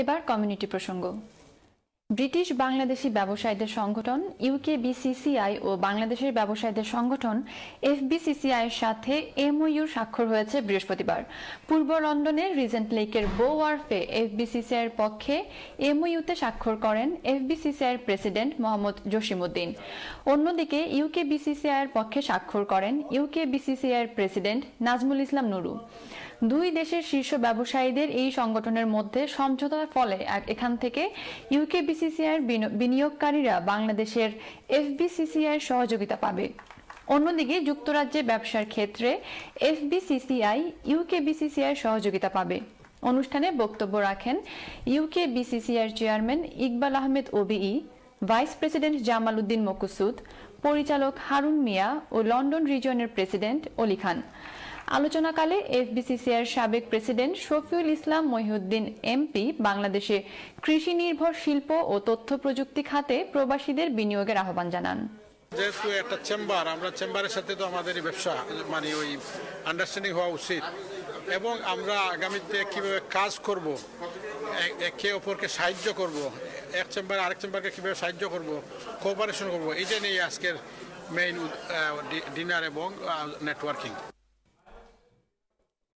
এবার কমিউনিটি প্রসঙ্গ। ব্রিটিশ বাংলাদেশি ব্যবসায়ীদের সংগঠন ইউকে বিসিসিআই ও বাংলাদেশের ব্যবসায়ীদের সংগঠন, এফবিসিসিআই এর সাথে এমওইউ স্বাক্ষর হয়েছে বৃহস্পতিবার। পূর্ব লন্ডনের রিজেন্ট লেকের বো ওয়ার্ফে এফবিসিসিআই এর পক্ষে এমওইউতে স্বাক্ষর করেন এফবিসিসিআই এর প্রেসিডেন্ট মোহাম্মদ জসিমউদ্দিন। অন্যদিকে ইউকে বিসিসিআই এর পক্ষে স্বাক্ষর করেন ইউকে বিসিসিআই এর প্রেসিডেন্ট নাজমুল ইসলাম নুরু। দুই দেশের শীর্ষ ব্যবসায়ীদের এই সংগঠনের মধ্যে সমঝোতার ফলে এখান থেকে ইউকে বিসিসিআই বিনিয়োগকারীরা বাংলাদেশের এফবিসিসিআইয়ের সহযোগিতা পাবে। অন্যদিকে যুক্তরাজ্যে ব্যবসার ক্ষেত্রে এফবিসিসিআই ইউকে বিসিসিআইয়ের সহযোগিতা পাবে। অনুষ্ঠানে বক্তব্য রাখেন UK বিসিসিআইয়ের chairman Iqbal Ahmed OBE, vice president Jamal Uddin Makusud, পরিচালক হারুন মিয়া ও লন্ডন রিজিয়নের প্রেসিডেন্ট অলি খান। আলোচনাকালে এফবিসিসিআর সাবেক প্রেসিডেন্ট শফিউল ইসলাম মহিউদ্দিন এমপি বাংলাদেশে কৃষি নির্ভর শিল্প ও তথ্য প্রযুক্তি খাতে প্রবাসীদের বিনিয়োগের আহ্বান জানান। যেহেতু একটা চেম্বার, আমরা চেম্বারের সাথে তো আমাদের ব্যবসা মানে ওই আন্ডারস্ট্যান্ডিং হওয়া উচিত। এবং আমরা আগামীতে কীভাবে কাজ করব একে অপরকে সাহায্য করব, এক চেম্বার আরেক চেম্বারকে কীভাবে সাহায্য করব কোঅপারেশন করব, এটা নিয়ে আজকের মেইন ডিনার এবং নেটওয়ার্কিং